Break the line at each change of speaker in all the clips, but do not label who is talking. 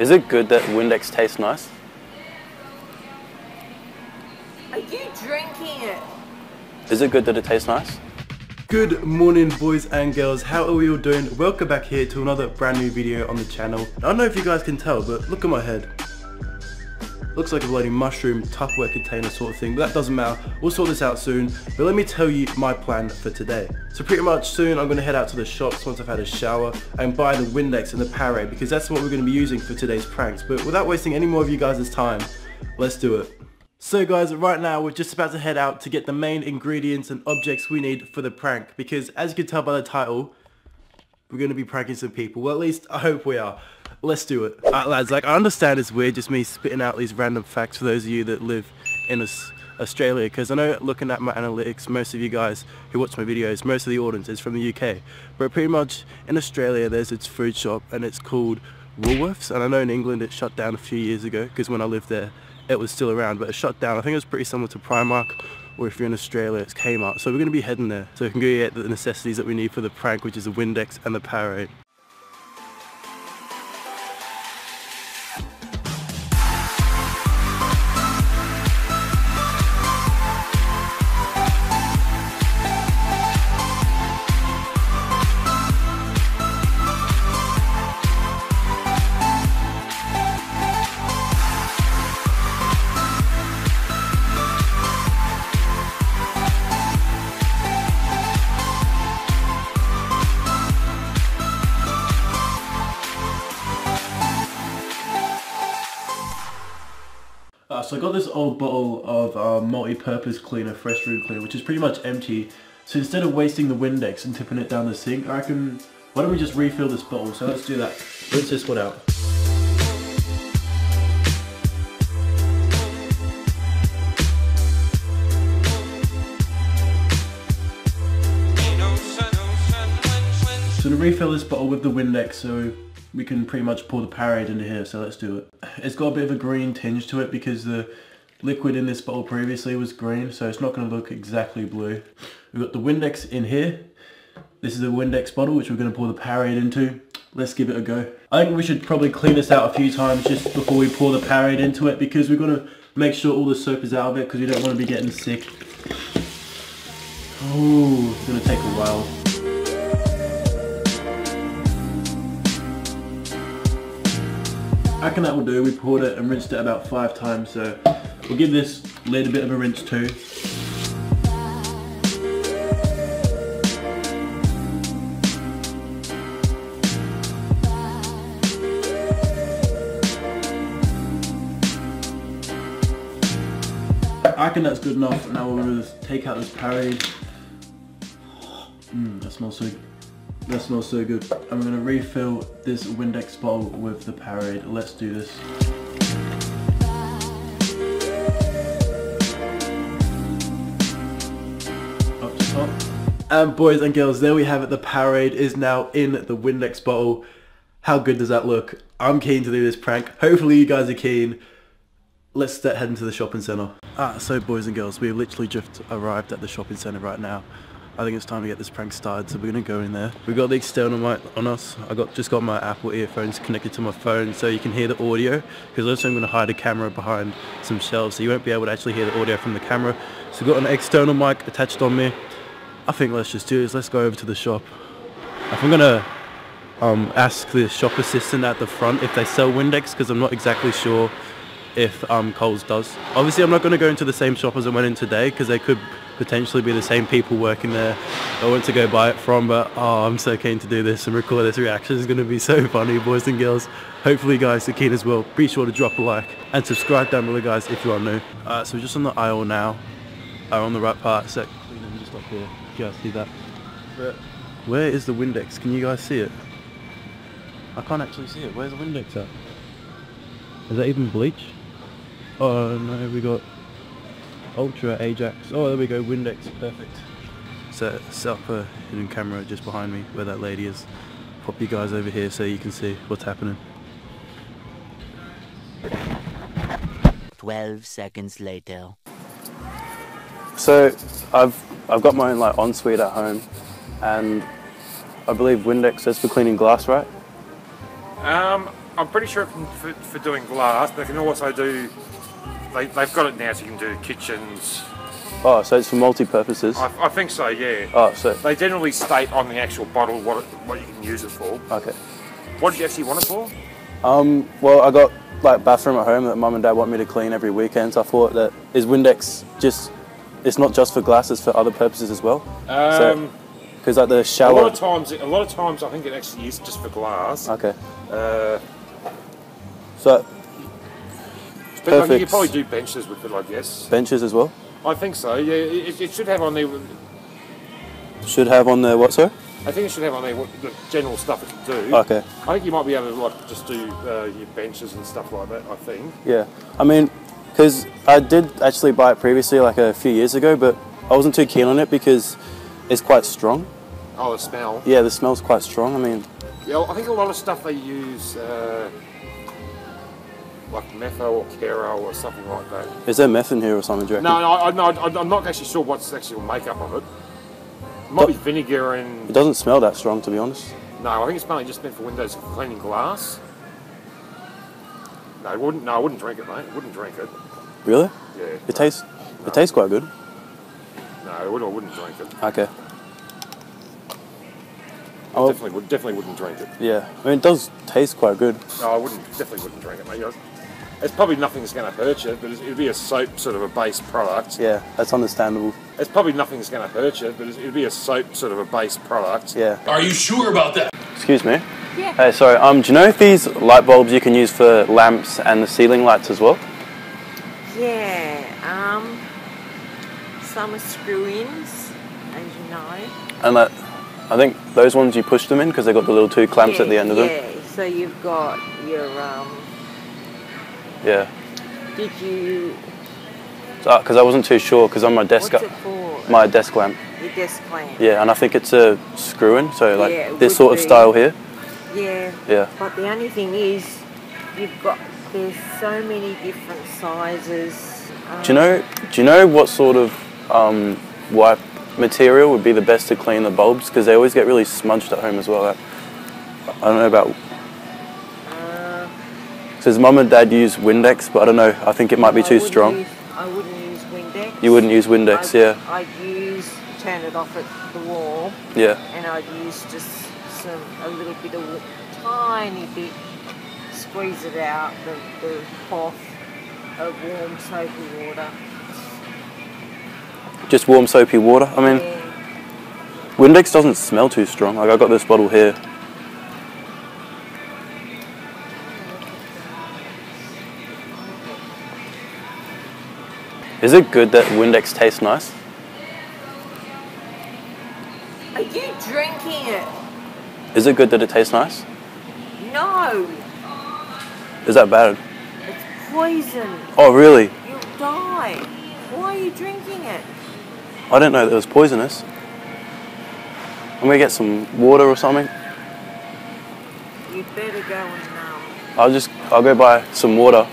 Is it good that Windex tastes nice?
Are you drinking it?
Is it good that it tastes nice?
Good morning boys and girls, how are we all doing? Welcome back here to another brand new video on the channel. I don't know if you guys can tell, but look at my head. Looks like a bloody mushroom Tupperware container sort of thing, but that doesn't matter. We'll sort this out soon. But let me tell you my plan for today. So pretty much soon I'm going to head out to the shops once I've had a shower and buy the Windex and the Powerade because that's what we're going to be using for today's pranks. But without wasting any more of you guys' time, let's do it. So guys, right now we're just about to head out to get the main ingredients and objects we need for the prank because as you can tell by the title, we're going to be pranking some people. Well, at least I hope we are. Let's do it. Alright lads, like I understand it's weird just me spitting out these random facts for those of you that live in Australia because I know looking at my analytics, most of you guys who watch my videos, most of the audience is from the UK. But pretty much in Australia there's its food shop and it's called Woolworths and I know in England it shut down a few years ago because when I lived there it was still around but it shut down. I think it was pretty similar to Primark or if you're in Australia it's Kmart. So we're going to be heading there so we can go get the necessities that we need for the prank which is the Windex and the Powerade. Uh, so I got this old bottle of uh, multi-purpose cleaner, fresh room cleaner, which is pretty much empty. So instead of wasting the Windex and tipping it down the sink, I reckon, why don't we just refill this bottle? So let's do that. Rinse this one out. So to refill this bottle with the Windex, so we can pretty much pour the Powerade into here, so let's do it. It's got a bit of a green tinge to it because the liquid in this bottle previously was green, so it's not going to look exactly blue. We've got the Windex in here. This is a Windex bottle which we're going to pour the Powerade into. Let's give it a go. I think we should probably clean this out a few times just before we pour the Powerade into it because we're going to make sure all the soap is out of it because we don't want to be getting sick. Oh, it's going to take a while. That will do. We poured it and rinsed it about five times, so we'll give this lid a bit of a rinse too. I reckon that's good enough. Now to take out this Powerade. Mmm, that smells so good. That smells so good. I'm to refill this Windex bowl with the Powerade. Let's do this. Up to top. And boys and girls, there we have it. The Powerade is now in the Windex bottle. How good does that look? I'm keen to do this prank. Hopefully you guys are keen. Let's start heading to the shopping centre. Ah, so boys and girls, we've literally just arrived at the shopping centre right now. I think it's time to get this prank started, so we're gonna go in there. We've got the external mic on us. I got just got my Apple earphones connected to my phone so you can hear the audio, because also I'm gonna hide a camera behind some shelves so you won't be able to actually hear the audio from the camera. So we've got an external mic attached on me. I think let's just do this. Let's go over to the shop. I'm gonna um, ask the shop assistant at the front if they sell Windex, because I'm not exactly sure if um, Coles does. Obviously I'm not to go into the same shop as I went in today because they could potentially be the same people working there I want to go buy it from but oh I'm so keen to do this and record this. Reaction it's going to be so funny boys and girls. Hopefully you guys are keen as well. Be sure to drop a like and subscribe down below guys if you are new. Uh, so we're just on the aisle now. Are on the right part. So just up here you guys see that. But where is the Windex? Can you guys see it? I can't actually see it. Where's the Windex at? Is that even bleach? Oh no, we got Ultra Ajax. Oh, there we go, Windex, perfect. So set up a hidden camera just behind me where that lady is. Pop you guys over here so you can see what's happening.
12 seconds later.
So I've I've got my own like ensuite at home, and I believe Windex is for cleaning glass, right?
Um,
I'm pretty sure for, for doing glass, but they can also do. They, they've got it now, so you can do kitchens.
Oh, so it's for multi-purposes.
I, I think so, yeah.
Oh, so
They generally state on the actual bottle what it, what you can use it for.
okay.
What did you actually want it for?
Um, well, I got like bathroom at home that mum and dad want me to clean every weekend. So I thought that is Windex just it's not just for glass, it's for other purposes as well.
Um,
Because like the shower...
a lot of times, a lot of times, I think it actually is just for glass.
Okay.
Uh,
So
but like, you could probably do benches with it, I guess.
benches as well
I think so. Yeah, it, it should have on there.
should have on there what sir?
I think it should have on there what the general stuff it can do.
Okay.
I think you might be able to like just do uh, your benches and stuff like that. I think.
Yeah. I mean, because I did actually buy it previously, like a few years ago, but I wasn't too keen on it because it's quite strong.
Oh, the smell.
Yeah, the smell's quite strong. I mean,
Yeah, I think a lot of stuff they use, uh, like metho or Kero or something like that.
is there meth in here or something?
No, no, I, no, I- I'm not actually sure what's actually the actual makeup of it. It might be vinegar and.
It doesn't smell that strong, to be honest.
no. I think it's mainly just meant for windows cleaning glass. No, I wouldn't. No, I wouldn't drink it, mate. I wouldn't drink it.
Really?
Yeah.
It tastes. It tastes quite good.
No, I wouldn't, I wouldn't drink it.
Okay. Oh,
Definitely would. Definitely wouldn't drink it.
yeah. I mean, it does taste quite good.
No, I wouldn't. Definitely wouldn't drink it, mate. You know, It's probably nothing that's going to hurt you, but it'd be a soap sort of a base product.
Yeah, that's understandable.
It's probably nothing that's going to hurt you, but it'd be a soap sort of a base product.
Yeah.
Are you sure about that?
Excuse me.
Yeah.
Hey, sorry. Um, do you know if these light bulbs you can use for lamps and the ceiling lights as well?
Yeah. Um. Some are screw-ins, as you know.
And that, I think those ones you push them in because they got the little two clamps at the end of them.
Yeah. So you've got your um.
Yeah.
Did you?
Because I wasn't too sure because on my desk,
What's it for?
my desk lamp.
Your desk lamp.
Yeah, and I think it's a screw in, so like
Yeah,
this sort of style here.
Yeah.
Yeah.
But the only thing is, you've got there's so many different sizes. Um,
Do you know? Do you know what sort of um, wipe material would be the best to clean the bulbs? Because they always get really smudged at home as well. I don't know about.
Uh,
his mum and dad use Windex, but I don't know. I think it might be
I
too strong.
Use, I wouldn't use Windex.
You wouldn't use Windex,
I'd,
yeah,
I'd use turn it off at the wall,
yeah.
and I'd use just some a little bit of tiny bit, squeeze it out the the cloth of warm soapy water.
Just warm soapy water. I mean,
Yeah.
Windex doesn't smell too strong. Like I got this bottle here. Is it good that Windex tastes nice?
Are you drinking it?
Is it good that it tastes nice?
No,
Is that bad?
it's poison.
Oh, really?
You'll die. Why are you drinking it?
I didn't know that it was poisonous. I'm gonna get some water or something.
You better go and um,
I'll just, I'll go buy some water.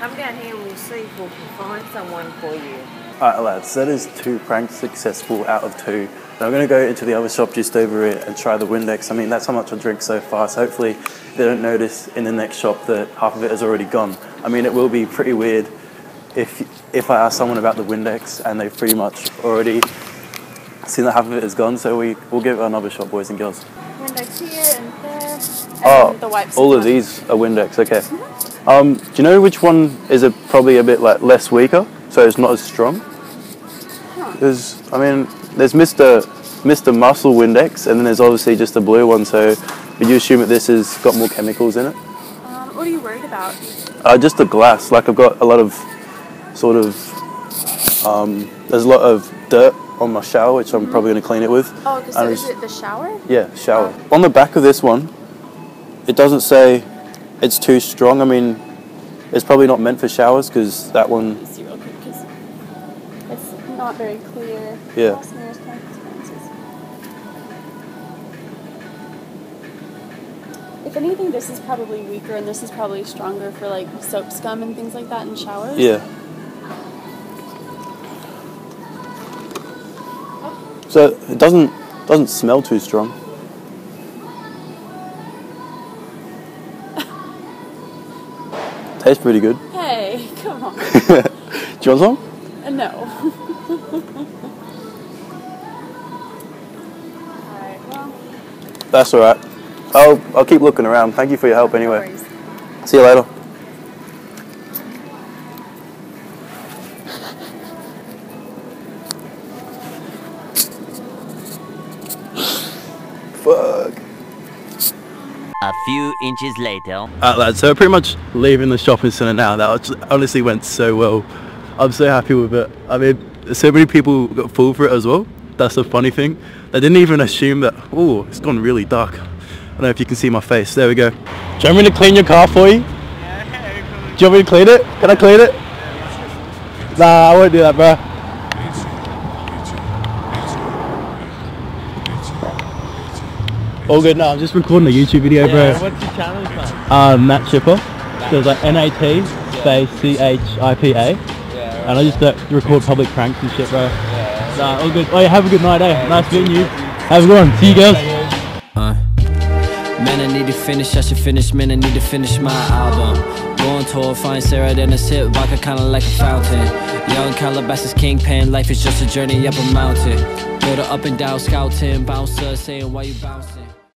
Come down here and we'll see if we can find someone for you.
Alright lads, that is two pranks successful out of two. Now I'm going to go into the other shop just over it and try the Windex. I mean, that's how much I drink so far, so hopefully they don't notice in the next shop that half of it has already gone. I mean, it will be pretty weird if, if I ask someone about the Windex and they've pretty much already seen that half of it is gone, so we, we'll give it another shot, boys and girls.
Windex here and there. And
Oh,
the wipes
all of these are Windex, okay. Um, do you know which one is a, probably a bit like less weaker, so it's not as strong? There's, I mean, there's Mr. Mr. Muscle Windex, and then there's obviously just the blue one. So, would you assume that this has got more chemicals in it?
Um, what are you worried about?
Uh, just the glass. Like I've got a lot of, sort of, um, there's a lot of dirt on my shower, which I'm probably going to clean it with.
Oh, so is it the shower?
Yeah, shower. Oh. On the back of this one, it doesn't say it's too strong. I mean, it's probably not meant for showers because that one,
Let me see real quick because it's not very clear.
Yeah.
All smears, chemicals, appearances. If anything, this is probably weaker and this is probably stronger for like soap scum and things like that in showers.
yeah. So it doesn't doesn't smell too strong.
Tastes pretty good.
Hey, come on.
Do you want some?
Uh, no. Alright, well,
That's all right. I'll I'll keep looking around. Thank you for your help anyway. See you later. Fuck.
A few inches later.
Uh, Alright lads, so we're pretty much leaving the shopping centre now. That honestly went so well. I'm so happy with it. I mean, so many people got full for it as well. That's the funny thing. They didn't even assume that, oh, it's gone really dark. I don't know if you can see my face. There we go. Do you want me to clean your car for you? Do you want me to clean it? Can I clean it? Nah, I won't do that, bro. All good. No, I'm just recording a YouTube video, bro.
What's your channel called?
um, Nat Chipa. So it's like N-A-T space C-H-I-P-A. And I just uh, record public pranks and shit, bro. Nah, all good. Oh, yeah, have a good night, eh? Nice meeting you. Have a good one. See you girls.
Uh, man, I need to finish. I should finish. Man, I need to finish my album. Going tour, find Sarah, then a sip vodka, kinda like a fountain. Young Calabasas kingpin, life is just a journey up a mountain. Go to up and down, scouting, bouncer, saying why you bouncing.